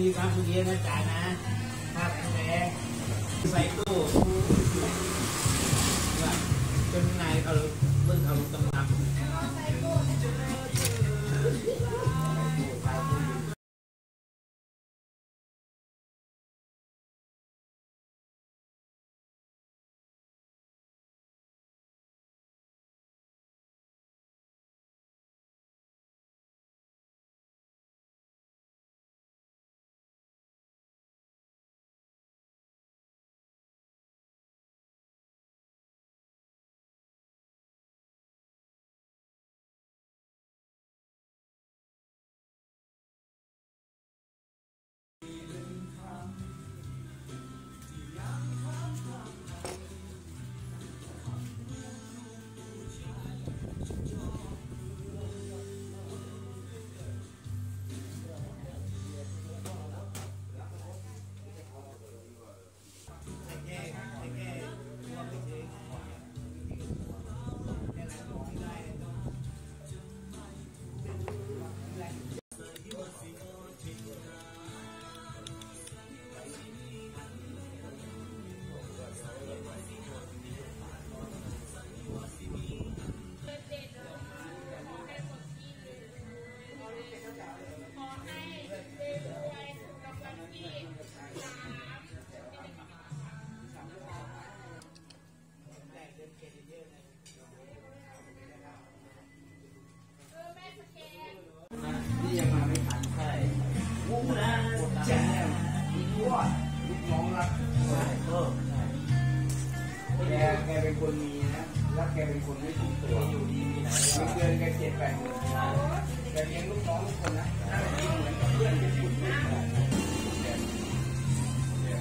มีคำพวกนะจ๋านะภาพแข็งใส่ตู้ว่าจนนายเอาเบิ่งเอาตำลังนี่ ลูกวลูกน้องรักใช่เออใช่แกแกเป็นคนมีนะแล้วแกเป็นคนไม่ถูกตัวอยู่ดีมีไหนเงินเดือนแกเจ็ดแปดหมื่นแกเลี้ยงลูกน้องทุกคนนะนั่งกินเหมือนกับเพื่อนเป็นคุณเดี๋ยว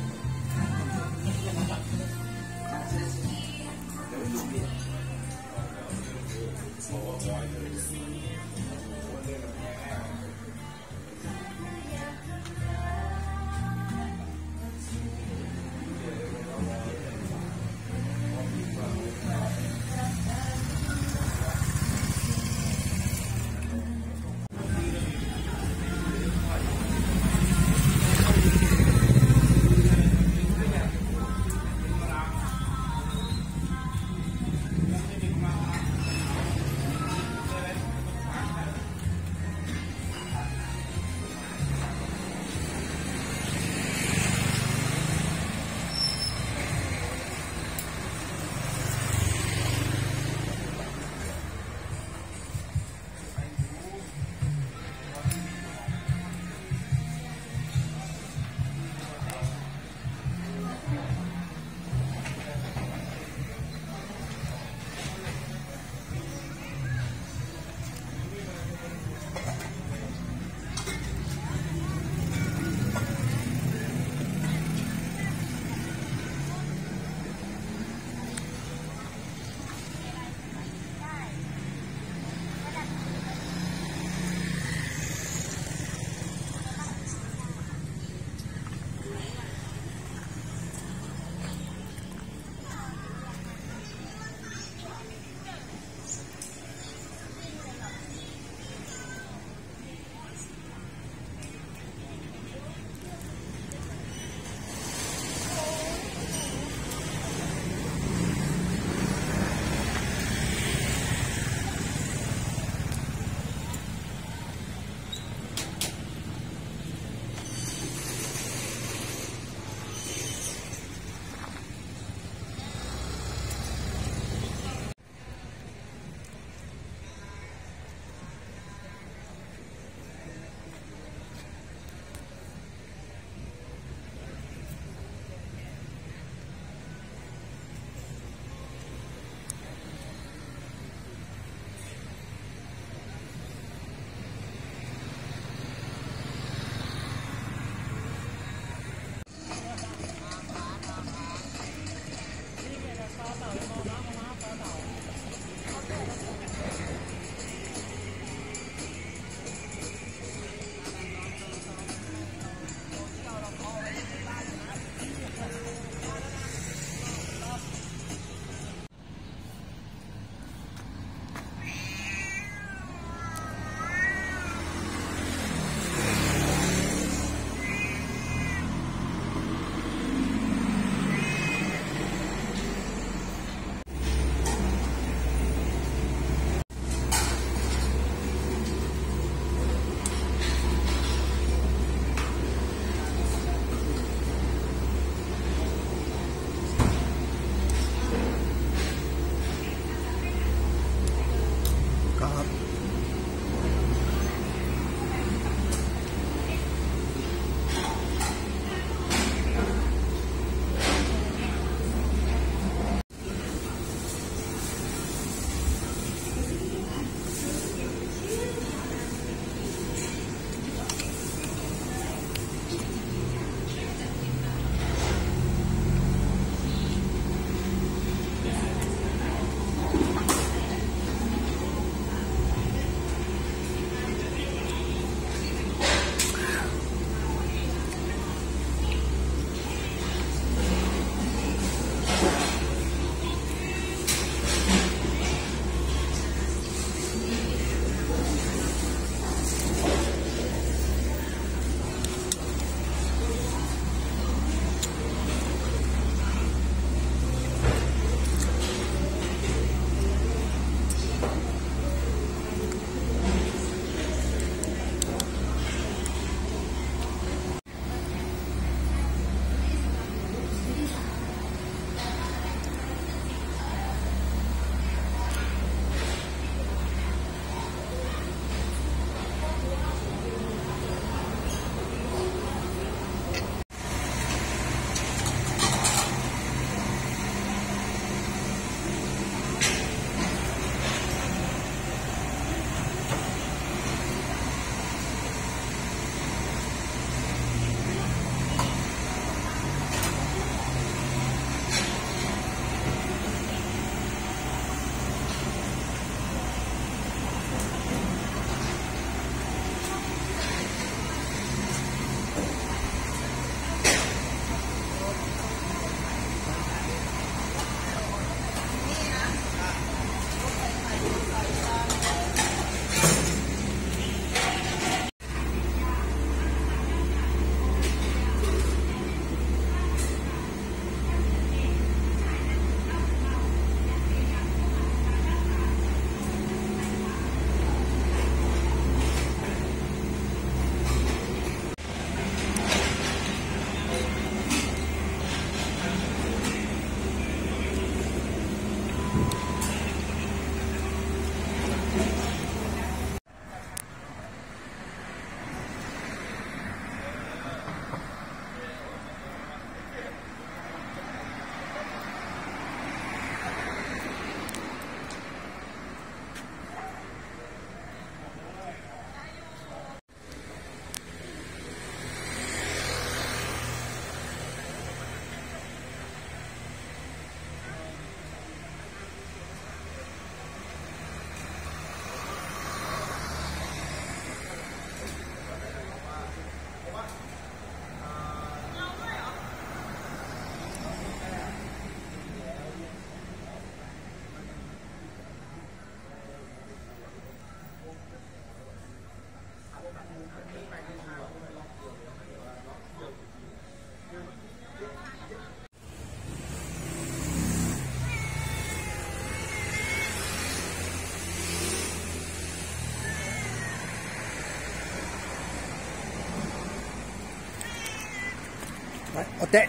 ดูดิ手。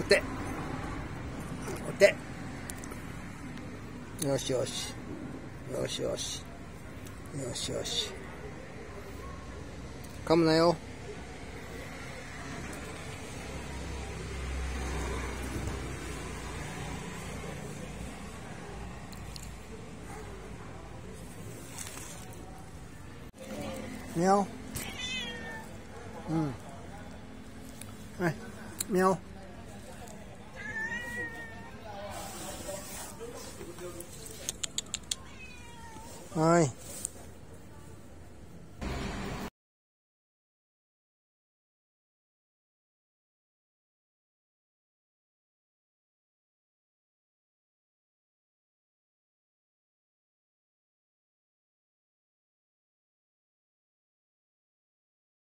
お手。お手。よしよし。よしよし。よしよし。噛むなよ。喵う。này mèo. Rồi.